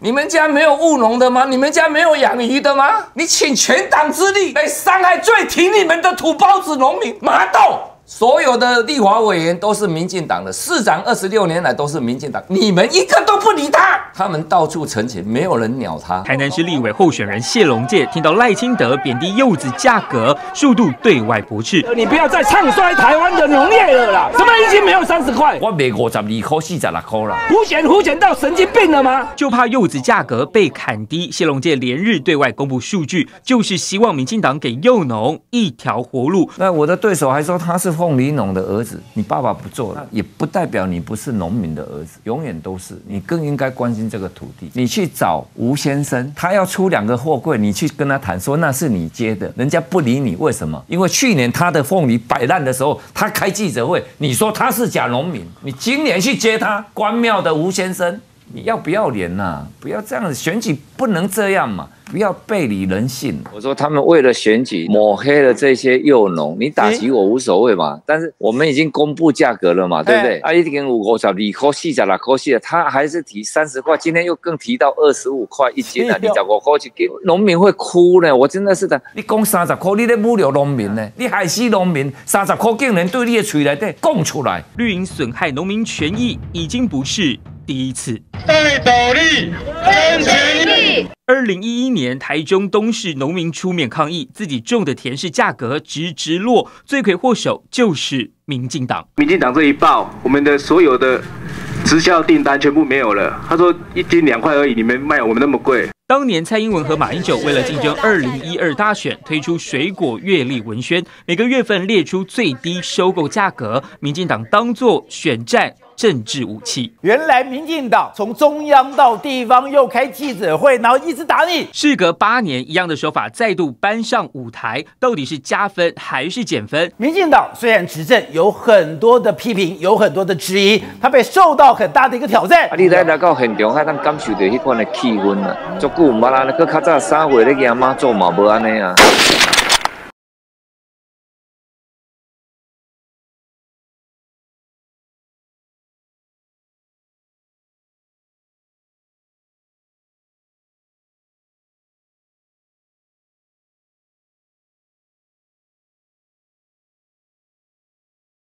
你们家没有务农的吗？你们家没有养鱼的吗？你请全党之力来伤害最挺你们的土包子农民麻豆。所有的立法委员都是民进党的，市长二十六年来都是民进党，你们一个都不理他，他们到处澄清，没有人鸟他。台南市立委候选人谢龙介听到赖清德贬低柚子价格，数度对外驳斥：“你不要再唱衰台湾的农业了啦！什么已经没有三十块？我卖五十二块、四十六块了，胡选胡选到神经病了吗？就怕柚子价格被砍低。谢龙介连日对外公布数据，就是希望民进党给柚农一条活路。那我的对手还说他是凤梨农的儿子，你爸爸不做了，也不代表你不是农民的儿子，永远都是。你更应该关心这个土地。你去找吴先生，他要出两个货柜，你去跟他谈，说那是你接的，人家不理你，为什么？因为去年他的凤梨摆烂的时候，他开记者会，你说他是假农民，你今年去接他，关庙的吴先生，你要不要脸呐？不要这样子，选举不能这样嘛。不要背离人性。我说他们为了选举抹黑了这些幼农，你打击我无所谓嘛。但是我们已经公布价格了嘛，对不对？啊，一点五五十二块四十六块四，他还是提三十块，今天又更提到二十五块一斤 了。你找我过去给农民会哭呢。我真的是的，你讲三十块，你在侮辱农民呢？你害死农民，三十块竟然对你的嘴来底讲出来。绿营损害农民权益已经不是第一次。戴斗笠，争权利。二零一一年，台中东市农民出面抗议，自己种的田是价格直直落，罪魁祸首就是民进党。民进党这一报，我们的所有的直销订单全部没有了。他说一斤两块而已，你们卖我们那么贵。当年蔡英文和马英九为了竞争二零一二大选，推出水果月历文宣，每个月份列出最低收购价格，民进党当作选战。政治武器。原来民进党从中央到地方又开记者会，然后一直打你。事隔八年，一样的手法再度搬上舞台，到底是加分还是减分？民进党虽然执政，有很多的批评，有很多的质疑，他被受到很大的一个挑战。啊你来来到现场，还能感受到迄款的气氛啊，足久唔捌啦，佮较早三月咧，阿妈做嘛无安尼啊。